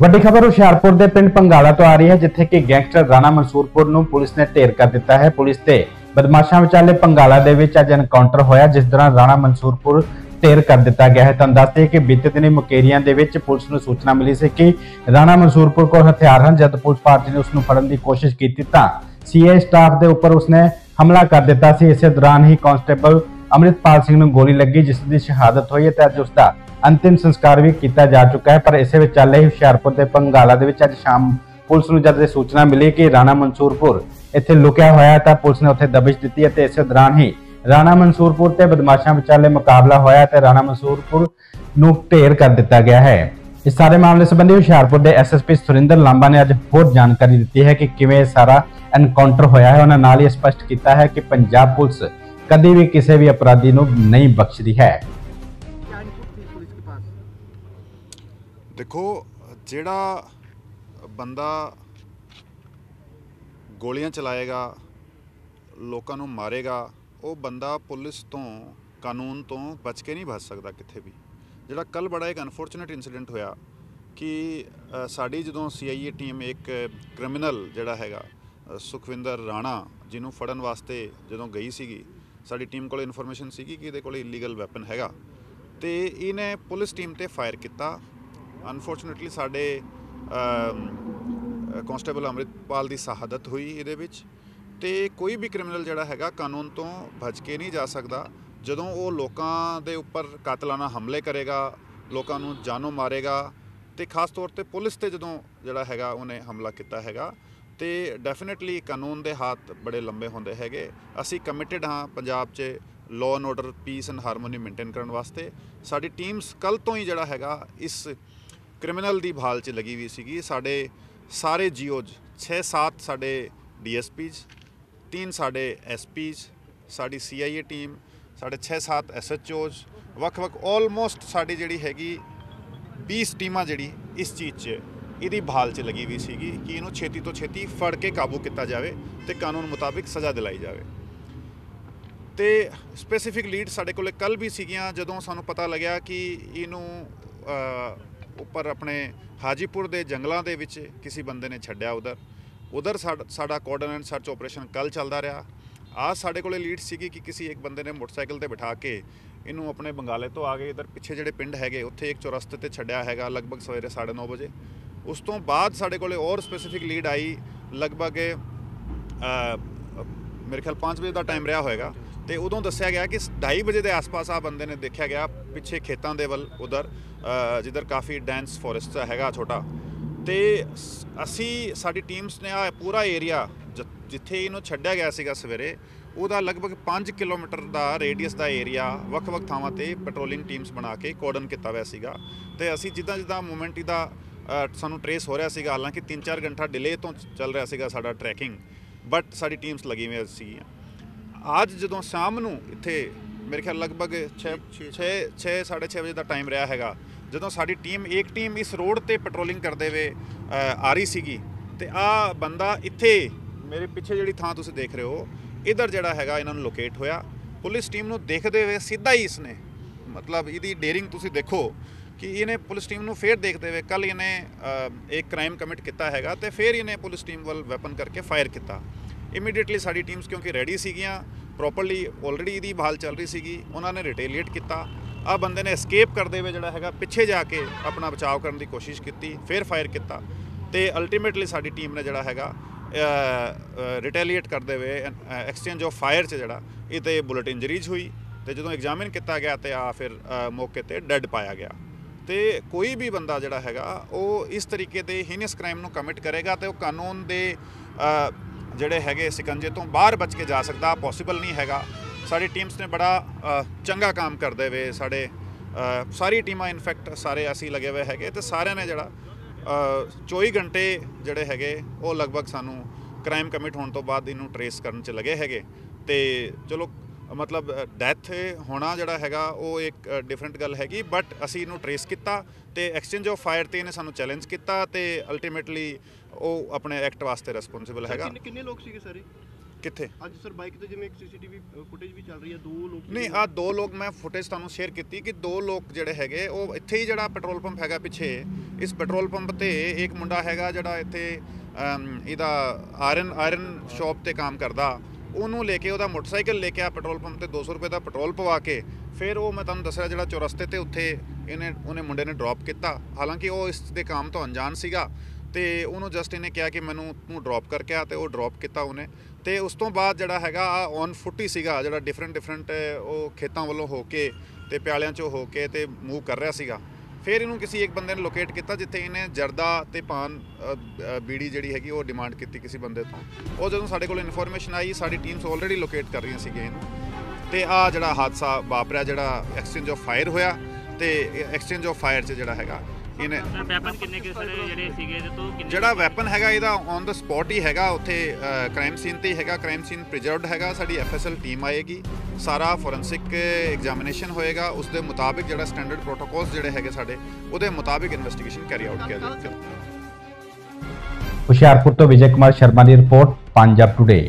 ਵੱਡੀ ਖਬਰ, ਹੁਸ਼ਿਆਰਪੁਰ ਦੇ ਪਿੰਡ ਪੰਗਾਲਾ ਤੋਂ ਆ ਰਹੀ ਹੈ, ਜਿੱਥੇ ਕਿ ਗੈਂਗਸਟਰ ਰਾਣਾ ਮਨਸੂਰਪੁਰ ਨੂੰ ਪੁਲਿਸ ਨੇ ਢੇਰ ਕਰ ਦਿੱਤਾ ਹੈ। ਪੁਲਿਸ ਤੇ ਬਦਮਾਸ਼ਾਂ ਵਿਚਾਲੇ ਪੰਗਾਲਾ ਦੇ ਵਿੱਚ ਅੱਜ ਐਨਕਾਊਂਟਰ ਹੋਇਆ, ਜਿਸ ਦੌਰਾਨ ਰਾਣਾ ਮਨਸੂਰਪੁਰ ਢੇਰ ਕਰ ਦਿੱਤਾ ਗਿਆ ਹੈ। ਤੁਹਾਨੂੰ ਦੱਸਦੇ ਕਿ ਬੀਤੇ ਦਿਨੀ ਮੁਕੇਰੀਆਂ ਦੇ ਵਿੱਚ ਪੁਲਿਸ ਨੂੰ ਸੂਚਨਾ ਮਿਲੀ ਸੀ ਕਿ ਰਾਣਾ ਮਨਸੂਰਪੁਰ ਕੋਲ ਹਥਿਆਰ ਹਨ। ਜਦ ਪੁਲਿਸ ਪਾਰਟੀ ਨੇ ਉਸ ਨੂੰ ਫੜਨ ਦੀ ਕੋਸ਼ਿਸ਼ ਕੀਤੀ ਤਾਂ ਸੀਏ ਸਟਾਫ ਦੇ ਉੱਪਰ ਉਸਨੇ ਹਮਲਾ ਕਰ ਦਿੱਤਾ ਸੀ। ਇਸੇ ਦੌਰਾਨ ਹੀ ਕਾਂਸਟੇਬਲ ਅੰਮ੍ਰਿਤਪਾਲ ਸਿੰਘ ਨੂੰ ਗੋਲੀ ਲੱਗੀ, ਜਿਸ ਦੀ ਸ਼ਹਾਦਤ ਹੋਈ ਹੈ ਤੇ ਅੱਜ ਉਸ ਦਾ ਅੰਤਿਮ ਸੰਸਕਾਰ ਵੀ ਕੀਤਾ ਜਾ ਚੁੱਕਾ ਹੈ, ਪਰ ਇਸੇ ਵਿੱਚ ਚੱਲ ਰਹੀ ਹੁਸ਼ਿਆਰਪੁਰ ਦੇ ਪੰਗਾਲਾ ਦੇ ਵਿੱਚ ਅੱਜ ਸ਼ਾਮ ਪੁਲਿਸ ਨੂੰ ਜਦ ਇਹ ਸੂਚਨਾ ਮਿਲੀ ਕਿ ਰਾਣਾ ਮਨਸੂਰਪੁਰ ਇੱਥੇ ਲੁਕਿਆ ਹੋਇਆ ਤਾਂ ਪੁਲਿਸ ਨੇ ਉੱਥੇ ਦਬਿਸ਼ ਦਿੱਤੀ ਅਤੇ ਇਸੇ ਦੌਰਾਨ ਹੀ ਰਾਣਾ ਮਨਸੂਰਪੁਰ ਤੇ ਬਦਮਾਸ਼ਾਂ ਵਿਚਾਲੇ ਮੁਕਾਬਲਾ ਹੋਇਆ ਤੇ ਰਾਣਾ ਮਨਸੂਰਪੁਰ ਨੂੰ ਢੇਰ ਕਰ ਦਿੱਤਾ ਗਿਆ ਹੈ। ਇਸ ਸਾਰੇ ਮਾਮਲੇ ਸੰਬੰਧੀ ਹੁਸ਼ਿਆਰਪੁਰ ਦੇ ਐਸਐਸਪੀ ਸੁਰਿੰਦਰ ਲਾਂਬਾ ਨੇ ਅੱਜ ਹੋਰ ਜਾਣਕਾਰੀ ਦਿੱਤੀ ਹੈ ਕਿ ਕਿਵੇਂ ਸਾਰਾ ਐਨਕਾਊਂਟਰ ਹੋਇਆ ਹੈ। ਉਹਨਾਂ ਨਾਲ ਹੀ ਸਪਸ਼ਟ ਕੀਤਾ ਹੈ ਕਿ ਪੰਜਾਬ ਪੁਲਿਸ ਕਦੀ ਵੀ ਕਿਸੇ ਵੀ ਅਪਰਾਧੀ ਨੂੰ ਨਹੀਂ ਬਖਸ਼ਦੀ ਹੈ। ਦੇਖੋ, ਜਿਹੜਾ ਬੰਦਾ ਗੋਲੀਆਂ ਚਲਾਏਗਾ, ਲੋਕਾਂ ਨੂੰ ਮਾਰੇਗਾ, ਉਹ ਬੰਦਾ ਪੁਲਿਸ ਤੋਂ, ਕਾਨੂੰਨ ਤੋਂ ਬਚ ਕੇ ਨਹੀਂ ਬਚ ਸਕਦਾ ਕਿੱਥੇ ਵੀ। ਜਿਹੜਾ ਕੱਲ ਬੜਾ ਇੱਕ ਅਨਫੋਰਚੂਨੇਟ ਇਨਸੀਡੈਂਟ ਹੋਇਆ ਕਿ ਸਾਡੀ ਜਦੋਂ ਸੀਆਈਏ ਟੀਮ ਇੱਕ ਕ੍ਰਿਮੀਨਲ ਜਿਹੜਾ ਹੈਗਾ ਸੁਖਵਿੰਦਰ ਰਾਣਾ, ਜਿਹਨੂੰ ਫੜਨ ਵਾਸਤੇ ਜਦੋਂ ਗਈ ਸੀਗੀ, ਸਾਡੀ ਟੀਮ ਕੋਲ ਇਨਫੋਰਮੇਸ਼ਨ ਸੀਗੀ ਕਿ ਇਹਦੇ ਕੋਲ ਇਲੀਗਲ ਵੈਪਨ ਹੈਗਾ। ਤੇ ਇਹਨੇ ਪੁਲਿਸ ਟੀਮ ਤੇ ਫਾਇਰ ਕੀਤਾ। ਅਨਫੋਰਚੂਨੇਟਲੀ ਸਾਡੇ ਕਾਂਸਟੇਬਲ ਅੰਮ੍ਰਿਤਪਾਲ ਦੀ ਸ਼ਹਾਦਤ ਹੋਈ ਇਹਦੇ ਵਿੱਚ ਤੇ ਕੋਈ ਵੀ ਕ੍ਰਿਮੀਨਲ ਜਿਹੜਾ ਹੈਗਾ ਕਾਨੂੰਨ ਤੋਂ ਬਚ ਕੇ ਨਹੀਂ ਜਾ ਸਕਦਾ। ਜਦੋਂ ਉਹ ਲੋਕਾਂ ਦੇ ਉੱਪਰ ਕਾਤਲਾਨਾ ਹਮਲੇ ਕਰੇਗਾ, ਲੋਕਾਂ ਨੂੰ ਜਾਨੋਂ ਮਾਰੇਗਾ ਤੇ ਖਾਸ ਤੌਰ ਤੇ ਪੁਲਿਸ ਤੇ ਜਦੋਂ ਜਿਹੜਾ ਹੈਗਾ ਉਹਨੇ ਹਮਲਾ ਕੀਤਾ ਹੈਗਾ ਤੇ ਡੈਫੀਨਿਟਲੀ ਕਾਨੂੰਨ ਦੇ ਹੱਥ ਬੜੇ ਲੰਬੇ ਹੁੰਦੇ ਹੈਗੇ। ਅਸੀਂ ਕਮਿਟਿਡ ਹਾਂ ਪੰਜਾਬ 'ਚ law and order peace and harmony maintain ਕਰਨ ਵਾਸਤੇ। ਸਾਡੀ ਟੀਮਸ ਕੱਲ ਤੋਂ ਹੀ ਜਿਹੜਾ ਹੈਗਾ ਇਸ ਕ੍ਰਿਮੀਨਲ ਦੀ ਭਾਲ 'ਚ ਲੱਗੀ ਹੋਈ ਸੀਗੀ। ਸਾਡੇ ਸਾਰੇ ਜੀਓਜ 6-7 ਸਾਡੇ ਡੀਐਸਪੀਜ਼, ਤਿੰਨ ਸਾਡੇ ਐਸਪੀਜ਼, ਸਾਡੀ ਸੀਆਈਏ ਟੀਮ, ਸਾਡੇ 6-7 ਐਸਐਚਓਜ਼, ਵੱਖ-ਵੱਖ ਆਲਮੋਸਟ ਸਾਡੀ ਜਿਹੜੀ ਹੈਗੀ 20 ਟੀਮਾਂ ਜਿਹੜੀ ਇਸ ਚੀਜ਼ 'ਚ ਇਹਦੀ ਭਾਲ 'ਚ ਲੱਗੀ ਹੋਈ ਸੀਗੀ ਕਿ ਇਹਨੂੰ ਛੇਤੀ ਤੋਂ ਛੇਤੀ ਫੜ ਕੇ ਕਾਬੂ ਕੀਤਾ ਜਾਵੇ ਤੇ ਕਾਨੂੰਨ ਮੁਤਾਬਿਕ ਸਜ਼ਾ ਦਿਲਾਈ ਜਾਵੇ। ਤੇ ਸਪੈਸੀਫਿਕ ਲੀਡ ਸਾਡੇ ਕੋਲੇ ਕੱਲ ਵੀ ਸੀਗੀਆਂ, ਜਦੋਂ ਸਾਨੂੰ ਪਤਾ ਲੱਗਿਆ ਕਿ ਇਹਨੂੰ ਉੱਪਰ ਆਪਣੇ ਹਾਜੀਪੁਰ ਦੇ ਜੰਗਲਾਂ ਦੇ ਵਿੱਚ ਕਿਸੇ ਬੰਦੇ ਨੇ ਛੱਡਿਆ ਉਧਰ। ਉਧਰ ਸਾਡਾ ਕੋਆਰਡੀਨੇਟ ਸਰਚ ਆਪਰੇਸ਼ਨ ਕੱਲ ਚੱਲਦਾ ਰਿਹਾ। ਆ ਸਾਡੇ ਕੋਲੇ ਲੀਡ ਸੀਗੀ ਕਿ ਕਿਸੇ ਇੱਕ ਬੰਦੇ ਨੇ ਮੋਟਰਸਾਈਕਲ ਤੇ ਬਿਠਾ ਕੇ ਇਹਨੂੰ ਆਪਣੇ ਬੰਗਾਲੇ ਤੋਂ ਆ ਗਏ। ਇਧਰ ਪਿੱਛੇ ਜਿਹੜੇ ਪਿੰਡ ਹੈਗੇ, ਉੱਥੇ ਇੱਕ ਚੌਰਸਤੇ ਤੇ ਛੱਡਿਆ ਹੈਗਾ ਲਗਭਗ ਸਵੇਰੇ 9:30 ਵਜੇ। ਉਸ ਤੋਂ ਬਾਅਦ ਸਾਡੇ ਕੋਲੇ ਹੋਰ ਸਪੈਸੀਫਿਕ ਲੀਡ ਆਈ। ਲਗਭਗ ਮੇਰੇ ਖਿਆਲ 5 ਵਜੇ ਦਾ ਟਾਈਮ ਰਿਹਾ ਹੋਏਗਾ। ਤੇ ਉਦੋਂ ਦੱਸਿਆ ਗਿਆ ਕਿ 2:30 ਵਜੇ ਦੇ ਆਸ-ਪਾਸ ਆ ਬੰਦੇ ਨੇ ਦੇਖਿਆ ਗਿਆ, ਪਿੱਛੇ ਖੇਤਾਂ ਦੇ ਵੱਲ, ਉਧਰ ਜਿੱਧਰ ਕਾਫੀ ਡੈਂਸ ਫੋਰੈਸਟ ਹੈਗਾ ਛੋਟਾ। ਤੇ ਸ- ਅਸੀਂ, ਸਾਡੀ ਟੀਮਸ ਨੇ ਆ ਪੂਰਾ ਏਰੀਆ ਜਿੱਥੇ ਇਹਨੂੰ ਛੱਡਿਆ ਗਿਆ ਸੀਗਾ ਸਵੇਰੇ, ਉਹਦਾ ਲਗਭਗ 5 ਕਿਲੋਮੀਟਰ ਦਾ ਰੇਡੀਅਸ ਦਾ ਏਰੀਆ ਵੱਖ-ਵੱਖ ਥਾਵਾਂ ਤੇ ਪੈਟਰੋਲਿੰਗ ਟੀਮਸ ਬਣਾ ਕੇ ਕੋਰਡਨ ਕੀਤਾ ਹੋਇਆ ਸੀਗਾ। ਤੇ ਅਸੀਂ ਜਿੱਦਾਂ ਜਿੱਦਾਂ ਮੂਵਮੈਂਟ ਇਹਦਾ ਸਾਨੂੰ ਟਰੇਸ ਹੋ ਰਿਹਾ ਸੀਗਾ, ਹਾਲਾਂਕਿ 3-4 ਘੰਟਾ ਡਿਲੇ ਤੋਂ ਚੱਲ ਰਿਹਾ ਸੀਗਾ ਸਾਡਾ ਟਰੈਕਿੰਗ ਬਟ ਸਾਡੀ ਟੀਮਸ ਲੱਗੀ ਹੋਈਆਂ ਸੀਗੀਆਂ। ਅੱਜ ਜਦੋਂ ਸ਼ਾਮ ਨੂੰ ਇੱਥੇ ਮੇਰੇ ਖਿਆਲ ਲਗਭਗ 6 6 6 6:30 ਵਜੇ ਦਾ ਟਾਈਮ ਰਿਹਾ ਹੈਗਾ ਜਦੋਂ ਸਾਡੀ ਟੀਮ ਇੱਕ ਟੀਮ ਇਸ ਰੋਡ ਤੇ ਪੈਟਰੋਲਿੰਗ ਕਰਦੇ ਹੋਏ ਆ ਰਹੀ ਸੀਗੀ ਤੇ ਆ ਬੰਦਾ ਇੱਥੇ ਮੇਰੇ ਪਿੱਛੇ ਜਿਹੜੀ ਥਾਂ ਤੁਸੀਂ ਦੇਖ ਰਹੇ ਹੋ ਇਧਰ ਜਿਹੜਾ ਹੈਗਾ ਇਹਨਾਂ ਨੂੰ ਲੋਕੇਟ ਹੋਇਆ। ਪੁਲਿਸ ਟੀਮ ਨੂੰ ਦੇਖਦੇ ਹੋਏ ਸਿੱਧਾ ਹੀ ਇਸਨੇ ਮਤਲਬ ਇਹਦੀ ਡੇਰਿੰਗ ਤੁਸੀਂ ਦੇਖੋ ਕਿ ਇਹਨੇ ਪੁਲਿਸ ਟੀਮ ਨੂੰ ਫੇਰ ਦੇਖਦੇ ਹੋਏ ਕੱਲ ਇਹਨੇ ਅ, ਇੱਕ ਕ੍ਰਾਈਮ ਕਮਿਟ ਕੀਤਾ ਹੈਗਾ ਤੇ ਫੇਰ ਇਹਨੇ ਪੁਲਿਸ ਟੀਮ ਵੱਲ ਵੈਪਨ ਕਰਕੇ ਫਾਇਰ ਕੀਤਾ। ਇਮੀਡੀਏਟਲੀ ਸਾਡੀ ਟੀਮਸ ਕਿਉਂਕਿ ਰੈਡੀ ਸੀਗੀਆਂ ਪ੍ਰੋਪਰਲੀ ਆਲਰੇਡੀ ਇਹਦੀ ਬਹਾਲ ਚੱਲ ਰਹੀ ਸੀਗੀ, ਉਹਨਾਂ ਨੇ ਰਿਟੇਲੀਏਟ ਕੀਤਾ। ਆ ਬੰਦੇ ਨੇ ਐਸਕੇਪ ਕਰਦੇ ਹੋਏ ਜਿਹੜਾ ਹੈਗਾ, ਪਿੱਛੇ ਜਾ ਕੇ ਆਪਣਾ ਬਚਾਅ ਕਰਨ ਦੀ ਕੋਸ਼ਿਸ਼ ਕੀਤੀ, ਫਿਰ ਫਾਇਰ ਕੀਤਾ। ਤੇ ਅਲਟੀਮੇਟਲੀ ਸਾਡੀ ਟੀਮ ਨੇ ਜਿਹੜਾ ਹੈਗਾ ਰਿਟੇਲੀਏਟ ਕਰਦੇ ਹੋਏ ਐਕਸਚੇਂਜ ਆਫ ਫਾਇਰ ਚ ਜਿਹੜਾ ਇਹ ਤੇ ਬੁਲਟ ਇੰਜਰੀਜ਼ ਹੋਈ। ਤੇ ਜਦੋਂ ਐਗਜ਼ਾਮਿਨ ਕੀਤਾ ਗਿਆ ਤੇ ਆ ਫਿਰ ਮੌਕੇ ਤੇ ਡੈੱਡ ਪਾਇਆ ਗਿਆ। ਤੇ ਕੋਈ ਵੀ ਬੰਦਾ ਜਿਹੜਾ ਹੈਗਾ, ਉਹ ਇਸ ਤਰੀਕੇ ਦੇ ਹੀਨਸ ਕ੍ਰਾਈਮ ਨੂੰ ਕਮਿਟ ਕਰੇਗਾ ਤੇ ਉਹ ਕਾਨੂੰਨ ਦੇ ਜਿਹੜੇ ਹੈਗੇ ਸਿਕੰਜੇ ਤੋਂ ਬਾਹਰ ਬਚ ਕੇ ਜਾ ਸਕਦਾ ਪੋਸੀਬਲ ਨਹੀਂ ਹੈਗਾ। ਸਾਡੀ ਟੀਮਸ ਨੇ ਬੜਾ ਚੰਗਾ ਕੰਮ ਕਰਦੇ ਹੋਏ ਸਾਡੇ ਸਾਰੀ ਟੀਮਾਂ ਇਨਫੈਕਟ ਸਾਰੇ ਅਸੀਂ ਲੱਗੇ ਹੋਏ ਹੈਗੇ ਤੇ ਸਾਰਿਆਂ ਨੇ ਜਿਹੜਾ ਅ, 24 ਘੰਟੇ ਜਿਹੜੇ ਹੈਗੇ ਉਹ ਲਗਭਗ ਸਾਨੂੰ ਕ੍ਰਾਈਮ ਕਮਿਟ ਹੋਣ ਤੋਂ ਬਾਅਦ ਇਹਨੂੰ ਟਰੇਸ ਕਰਨ 'ਚ ਲੱਗੇ ਹੈਗੇ। ਤੇ ਚਲੋ ਮਤਲਬ ਡੈਥ ਹੋਣਾ ਜਿਹੜਾ ਹੈਗਾ ਉਹ ਇੱਕ ਡਿਫਰੈਂਟ ਗੱਲ ਹੈਗੀ ਬਟ ਅਸੀਂ ਇਹਨੂੰ ਟਰੇਸ ਕੀਤਾ ਤੇ ਐਕਸਚੇਂਜ ਆਫ ਫਾਇਰ ਤੇ ਇਹਨੇ ਸਾਨੂੰ ਚੈਲੰਜ ਕੀਤਾ ਤੇ ਅਲਟੀਮੇਟਲੀ ਉਹ ਆਪਣੇ ਐਕਟ ਵਾਸਤੇ ਰਿਸਪੌਂਸਿਬਲ ਹੈਗਾ। ਕਿੰਨੇ ਲੋਕ ਸੀਗੇ ਸਾਰੇ? ਕਿੱਥੇ? ਅੱਜ ਸਰ ਬਾਈਕ ਤੇ ਜਿਵੇਂ ਇੱਕ ਸੀਸੀਟੀਵੀ ਫੁਟੇਜ ਵੀ ਚੱਲ ਰਹੀ ਹੈ ਦੋ ਲੋਕ ਨਹੀਂ ਆ ਦੋ ਲੋਕ ਮੈਂ ਫੁਟੇਜ ਤੁਹਾਨੂੰ ਸ਼ੇਅਰ ਕੀਤੀ ਕਿ ਦੋ ਲੋਕ ਜਿਹੜੇ ਹੈਗੇ ਉਹ ਇੱਥੇ ਹੀ ਜਿਹੜਾ ਪੈਟਰੋਲ ਪੰਪ ਹੈਗਾ ਪਿੱਛੇ ਇਸ ਪੈਟਰੋਲ ਪੰਪ ਤੇ ਇੱਕ ਮੁੰਡਾ ਹੈਗਾ ਜਿਹੜਾ ਇੱਥੇ ਇਹਦਾ ਆਇਰਨ ਆਇਰਨ ਸ਼ਾਪ ਤੇ ਕੰਮ ਕਰਦਾ। ਉਹਨੂੰ ਲੈ ਕੇ ਉਹਦਾ ਮੋਟਰਸਾਈਕਲ ਲੈ ਕੇ ਆ ਪੈਟਰੋਲ ਪੰਪ ਤੇ 200 ਰੁਪਏ ਦਾ ਪੈਟਰੋਲ ਪਵਾ ਕੇ, ਫਿਰ ਉਹ ਮੈਂ ਤੁਹਾਨੂੰ ਦੱਸਿਆ ਜਿਹੜਾ ਚੌਰਸਤੇ ਤੇ ਉੱਥੇ ਇਹਨੇ, ਉਹਨੇ ਮੁੰਡੇ ਨੇ ਡ੍ਰੌਪ ਕੀਤਾ। ਹਾਲਾਂਕਿ ਉਹ ਇਸ ਦੇ ਕੰਮ ਤੋਂ ਅਣਜਾਣ ਸੀਗਾ ਤੇ ਉਹਨੂੰ ਜਸਟ ਇਹਨੇ ਕਿਹਾ ਕਿ ਮੈਨੂੰ ਤੂੰ ਡ੍ਰੌਪ ਕਰਕੇ ਆ ਤੇ ਉਹ ਡ੍ਰੌਪ ਕੀਤਾ ਉਹਨੇ। ਤੇ ਉਸ ਤੋਂ ਬਾਅਦ ਜਿਹੜਾ ਹੈਗਾ ਆ ਔਨ ਫੁੱਟ ਹੀ ਸੀਗਾ, ਜਿਹੜਾ ਡਿਫਰੈਂਟ ਡਿਫਰੈਂਟ ਉਹ ਖੇਤਾਂ ਵੱਲੋਂ ਹੋ ਕੇ ਤੇ ਪਿਆਲਿਆਂ ਚੋਂ ਹੋ ਕੇ ਤੇ ਮੂਵ ਕਰ ਰਿਹਾ ਸੀਗਾ। ਫਿਰ ਇਹਨੂੰ ਕਿਸੇ ਇੱਕ ਬੰਦੇ ਨੇ ਲੋਕੇਟ ਕੀਤਾ ਜਿੱਥੇ ਇਹਨੇ ਜਰਦਾ ਤੇ ਪਾਨ ਬੀੜੀ ਜਿਹੜੀ ਹੈਗੀ ਉਹ ਡਿਮਾਂਡ ਕੀਤੀ ਕਿਸੇ ਬੰਦੇ ਤੋਂ। ਉਹ ਜਦੋਂ ਸਾਡੇ ਕੋਲ ਇਨਫੋਰਮੇਸ਼ਨ ਆਈ, ਸਾਡੀ ਟੀਮਸ ਆਲਰੇਡੀ ਲੋਕੇਟ ਕਰ ਰਹੀਆਂ ਸੀਗੀਆਂ ਇਹਨੂੰ। ਤੇ ਆ ਜਿਹੜਾ ਹਾਦਸਾ ਵਾਪਰਿਆ, ਜਿਹੜਾ ਐਕਸਚੇਂਜ ਆਫ ਫਾਇਰ ਹੋਇਆ ਤੇ ਐਕਸਚੇਂਜ ਆਫ ਫਾਇਰ 'ਚ ਜਿਹੜਾ ਹੈਗਾ। ਇਹਨੇ ਵੈਪਨ ਕਿੰਨੇ ਕਿ ਸਰ ਜਿਹੜੇ ਸੀਗੇ ਤੇ ਤੋਂ ਕਿੰਨੇ ਜਿਹੜਾ ਵੈਪਨ ਹੈਗਾ ਇਹਦਾ ਔਨ ਦਾ ਸਪੌਟ ਹੀ ਹੈਗਾ ਉੱਥੇ ਕ੍ਰਾਈਮ ਸੀਨ ਤੇ ਹੀ ਹੈਗਾ ਕ੍ਰਾਈਮ ਸੀਨ ਪ੍ਰੀਜ਼ਰਵਡ ਹੈਗਾ ਸਾਡੀ ਐਫਐਸਐਲ ਟੀਮ ਆਏਗੀ। ਸਾਰਾ ਫੋਰੈਂਸਿਕ ਐਗਜ਼ਾਮੀਨੇਸ਼ਨ ਹੋਏਗਾ ਉਸ ਦੇ ਮੁਤਾਬਿਕ ਜਿਹੜਾ ਸਟੈਂਡਰਡ ਪ੍ਰੋਟੋਕੋਲਸ ਜਿਹੜੇ ਹੈਗੇ ਸਾਡੇ ਉਹਦੇ ਮੁਤਾਬਿਕ ਇਨਵੈਸਟੀਗੇਸ਼ਨ ਕੈਰੀ ਆਊਟ ਕੀਤਾ ਜਾਏਗਾ। ਹੁਸ਼ਿਆਰਪੁਰ ਤੋਂ ਵਿਜੇ ਕੁਮਾਰ ਸ਼ਰਮਾ ਦੀ ਰਿਪੋਰਟ ਪੰਜਾਬ ਟੁਡੇ